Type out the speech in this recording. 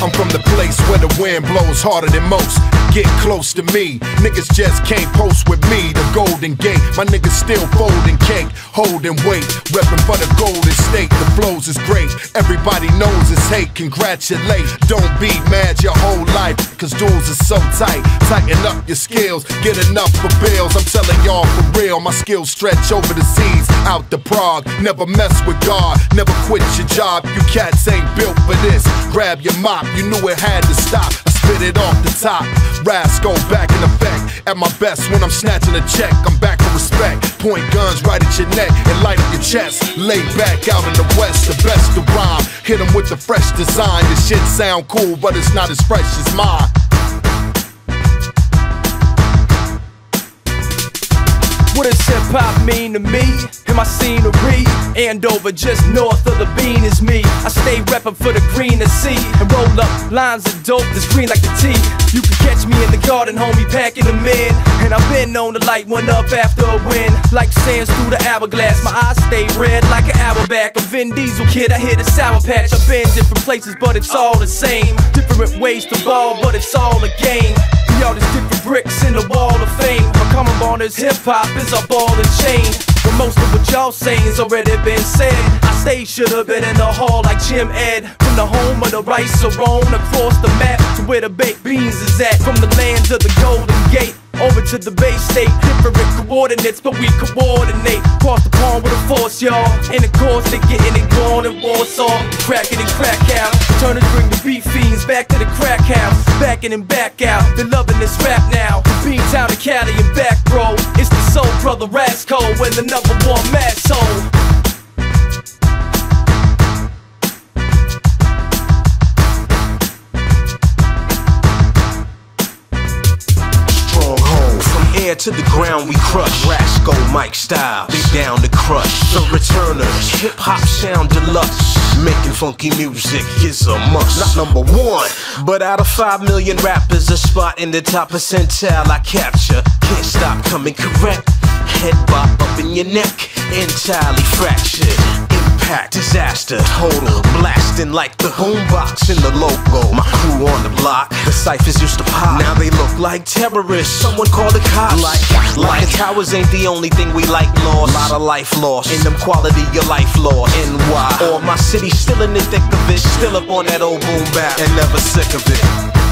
I'm from the place where the wind blows harder than most. Get close to me, niggas just can't post with me. The Golden Gate, my niggas still folding cake, holding weight, reppin' for the Golden State. The flows is great, everybody knows it's hate. Congratulate, don't be mad your whole life, cause duels is so tight. Tighten up your skills, get enough for bills. I'm telling y'all for real, my skills stretch over the seas, out to Prague. Never mess with God, never quit your job. You cats ain't built for this. Grab your mop, you knew it had to stop. Spit it off the top. Rasco back in effect. At my best when I'm snatching a check, I'm back for respect. Point guns right at your neck and light up your chest. Lay back out in the west, the best to rhyme. Hit 'em with the fresh design. This shit sound cool, but it's not as fresh as mine. What does hip hop mean to me? In my scenery, Andover, just north of the bean is me. I stay reppin' for the green to see and roll up lines of dope that's green like the tea. You can catch me in the garden, homie, packing them in. And I've been known to light one up after a win. Like sands through the hourglass, my eyes stay red like an hour back. A Vin Diesel kid, I hit a sour patch. I've been different places, but it's all the same. Different ways to ball, but it's all a game. We all just different Is hip hop, is a ball and chain. But most of what y'all saying's already been said. I stay should've been in the hall like Jim Ed. From the home of the rice around across the map to where the baked beans is at. From the land of the Golden Gate. Over to the Bay State, different coordinates, but we coordinate. Cross the pond with a force, y'all. In of course, they getting it going in Warsaw. Cracking and crack out. Turn and bring the beat fiends back to the crack house. Backing and back out. They're loving this rap now. From Beantown to Cali and back, bro. It's the soul brother Rasco and the number one mad soul. To the ground we crush. Rasco, Mic Stylz, they down to crush. The returners, hip hop sound deluxe. Making funky music is a must. Not number one, but out of five million rappers, a spot in the top percentile I capture. Can't stop coming correct. Head bop up in your neck, entirely fractured. Impact, disaster, total blasting like the boombox in the logo. My crew on the block, the ciphers used to pop. Now they look like terrorists. Someone call the cops. Like, like the towers ain't the only thing we like lost. A lot of life lost in them quality of life lost. NY, or my city still in the thick of it, still up on that old boom bap and never sick of it.